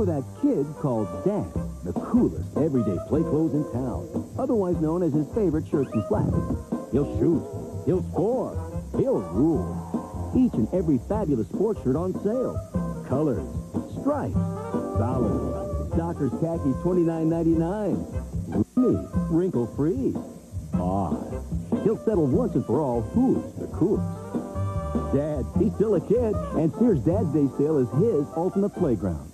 for that kid called Dad, the coolest everyday play clothes in town, otherwise known as his favorite shirts and flats. He'll shoot, he'll score, he'll rule. Each and every fabulous sports shirt on sale. Colors, stripes, solid. Dockers khaki $29.99. Roomy, wrinkle-free. Ah, he'll settle once and for all who's the coolest. Dad, he's still a kid, and Sears Dad's Day sale is his ultimate playground.